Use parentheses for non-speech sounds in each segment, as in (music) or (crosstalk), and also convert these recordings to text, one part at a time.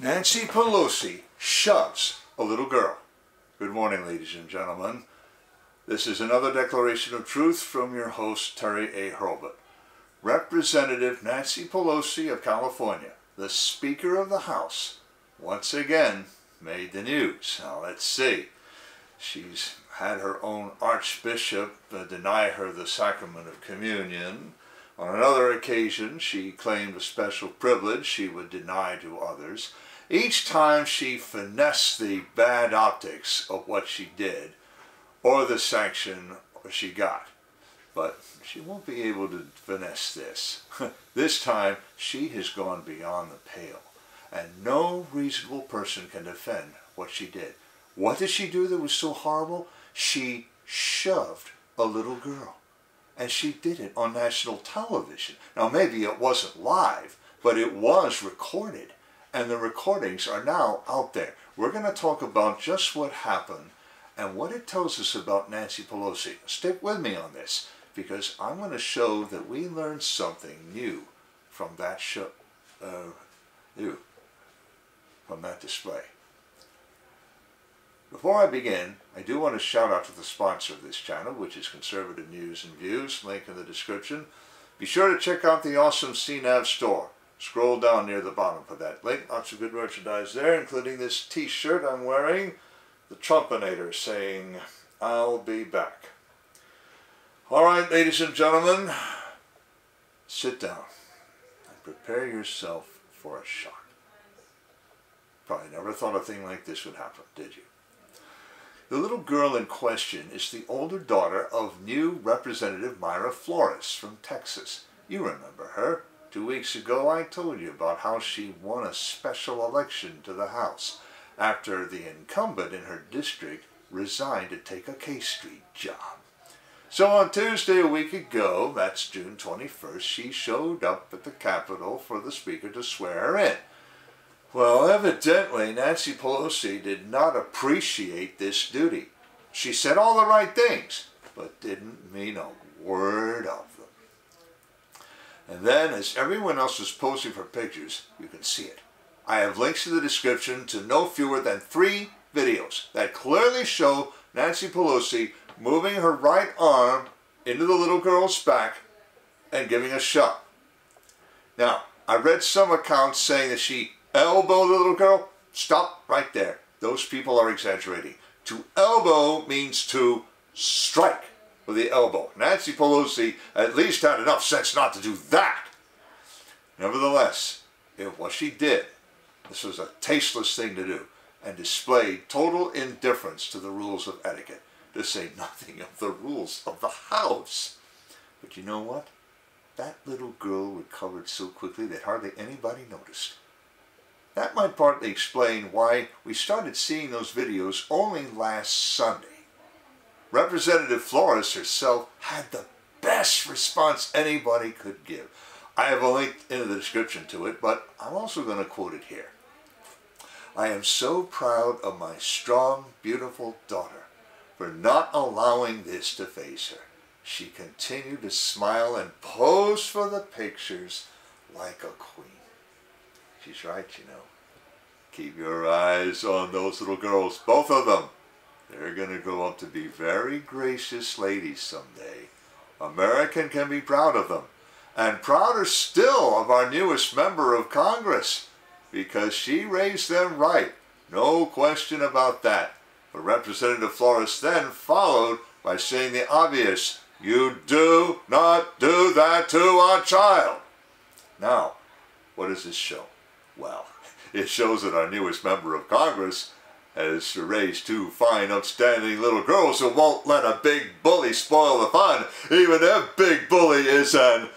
Nancy Pelosi shoves a little girl. Good morning, ladies and gentlemen. This is another declaration of truth from your host, Terry A. Hurlbut. Representative Nancy Pelosi of California, the Speaker of the House, once again made the news. Now let's see. She's had her own archbishop uh, deny her the sacrament of communion. On another occasion, she claimed a special privilege she would deny to others. Each time she finessed the bad optics of what she did or the sanction she got. But she won't be able to finesse this. (laughs) this time, she has gone beyond the pale, and no reasonable person can defend what she did. What did she do that was so horrible? She shoved a little girl and she did it on national television. Now, maybe it wasn't live, but it was recorded, and the recordings are now out there. We're going to talk about just what happened and what it tells us about Nancy Pelosi. Stick with me on this, because I'm going to show that we learned something new from that show, uh, new, from that display. Before I begin, I do want to shout out to the sponsor of this channel, which is Conservative News and Views, link in the description. Be sure to check out the awesome CNAV store. Scroll down near the bottom for that link. Lots of good merchandise there, including this t-shirt I'm wearing, the Trumpinator saying, I'll be back. All right, ladies and gentlemen, sit down and prepare yourself for a shock. Probably never thought a thing like this would happen, did you? The little girl in question is the older daughter of new Representative Mayra Flores from Texas. You remember her. Two weeks ago I told you about how she won a special election to the House after the incumbent in her district resigned to take a K Street job. So on Tuesday a week ago, that's June 21st, she showed up at the Capitol for the Speaker to swear her in. Well, evidently, Nancy Pelosi did not appreciate this duty. She said all the right things, but didn't mean a word of them. And then, as everyone else was posing for pictures, you can see it. I have links in the description to no fewer than three videos that clearly show Nancy Pelosi moving her right arm into the little girl's back and giving a shove. Now, I read some accounts saying that she elbow the little girl, stop right there. Those people are exaggerating. To elbow means to strike with the elbow. Nancy Pelosi at least had enough sense not to do that. Nevertheless, if what she did, this was a tasteless thing to do, and displayed total indifference to the rules of etiquette, to say nothing of the rules of the house. But you know what? That little girl recovered so quickly that hardly anybody noticed. That might partly explain why we started seeing those videos only last Sunday. Representative Flores herself had the best response anybody could give. I have a link in the description to it, but I'm also going to quote it here. I am so proud of my strong, beautiful daughter for not allowing this to faze her. She continued to smile and pose for the pictures like a queen. She's right, you know. Keep your eyes on those little girls, both of them. They're going to grow up to be very gracious ladies someday. American can be proud of them. And prouder still of our newest member of Congress, because she raised them right. No question about that. But Representative Flores then followed by saying the obvious, you do not do that to a child. Now, what does this show? Well, (laughs) it shows that our newest member of Congress has raised two fine, outstanding little girls who won't let a big bully spoil the fun, even if big bully is an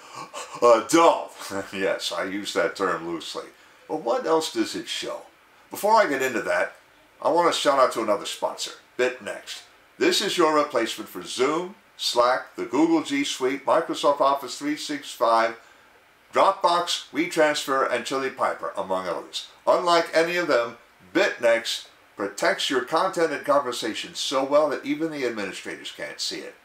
adult. (laughs) yes, I use that term loosely. But what else does it show? Before I get into that, I want to shout out to another sponsor, BitNext. This is your replacement for Zoom, Slack, the Google G Suite, Microsoft Office 365, Dropbox, WeTransfer, and Chili Piper, among others. Unlike any of them, BitNext protects your content and conversation so well that even the administrators can't see it.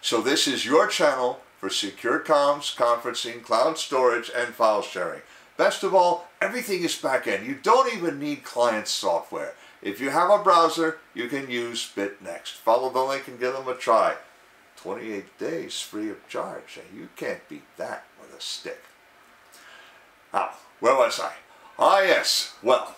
So this is your channel for secure comms, conferencing, cloud storage, and file sharing. Best of all, Everything is back end. You don't even need client software. If you have a browser, you can use BitNext. Follow the link and give them a try. 28 days free of charge. And You can't beat that with a stick. Now, where was I? Ah, yes. Well,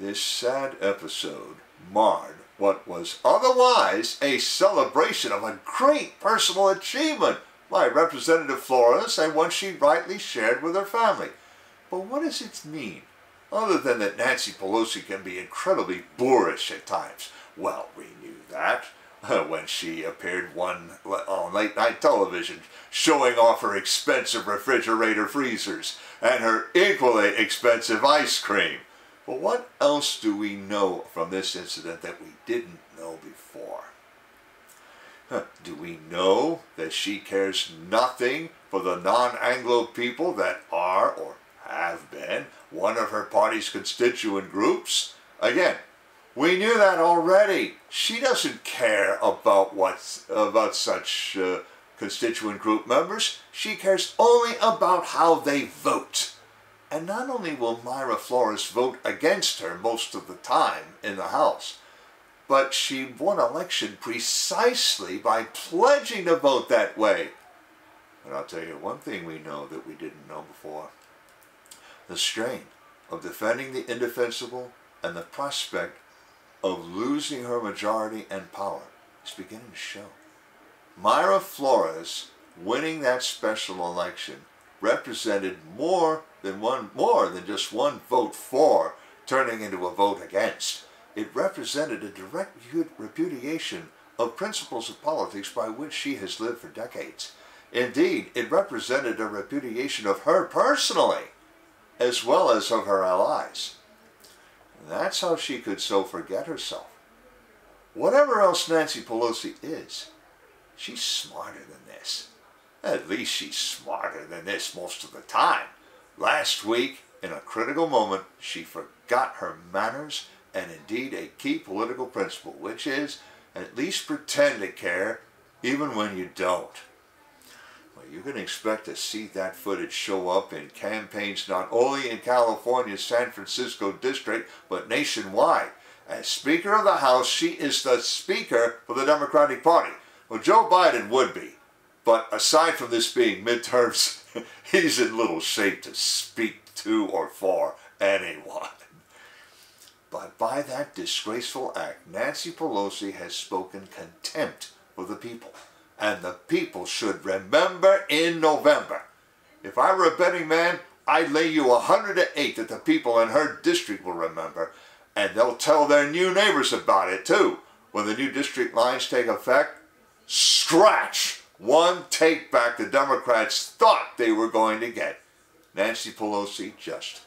this sad episode marred what was otherwise a celebration of a great personal achievement by Representative Flores and one she rightly shared with her family. But what does it mean other than that Nancy Pelosi can be incredibly boorish at times. Well, we knew that (laughs) when she appeared one on late night television showing off her expensive refrigerator freezers and her equally expensive ice cream. But what else do we know from this incident that we didn't know before? Do we know that she cares nothing for the non-Anglo people that are or have been one of her party's constituent groups. Again, we knew that already. She doesn't care about what about such uh, constituent group members. She cares only about how they vote. And not only will Mayra Flores vote against her most of the time in the House, but she won election precisely by pledging to vote that way. And I'll tell you one thing we know that we didn't know before the strain of defending the indefensible and the prospect of losing her majority and power is beginning to show. Mayra Flores winning that special election represented more than one more than just one vote for turning into a vote against. It represented a direct repudiation of principles of politics by which she has lived for decades. Indeed, it represented a repudiation of her personally as well as of her allies. That's how she could so forget herself. Whatever else Nancy Pelosi is, she's smarter than this. At least she's smarter than this most of the time. Last week, in a critical moment, she forgot her manners and indeed a key political principle, which is at least pretend to care even when you don't you can expect to see that footage show up in campaigns not only in California's San Francisco district, but nationwide. As Speaker of the House, she is the Speaker for the Democratic Party. Well, Joe Biden would be, but aside from this being midterms, (laughs) he's in little shape to speak to or for anyone. But by that disgraceful act, Nancy Pelosi has spoken contempt for the people and the people should remember in November. If I were a betting man, I'd lay you a hundred to eight that the people in her district will remember, and they'll tell their new neighbors about it too. When the new district lines take effect, scratch one take back the Democrats thought they were going to get. Nancy Pelosi just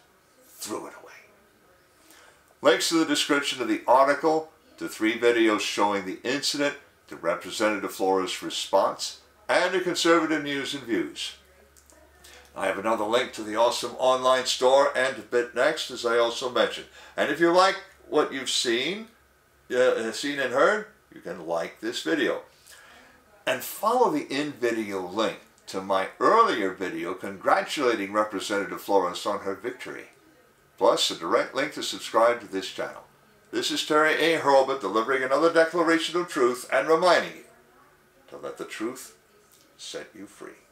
threw it away. Links to the description of the article, to three videos showing the incident, to Representative Flores' response, and to conservative news and views. I have another link to the awesome online store and to BitNext, as I also mentioned. And if you like what you've seen, uh, seen and heard, you can like this video. And follow the in-video link to my earlier video congratulating Representative Flores on her victory. Plus a direct link to subscribe to this channel. This is Terry A. Hurlbut delivering another declaration of truth and reminding you to let the truth set you free.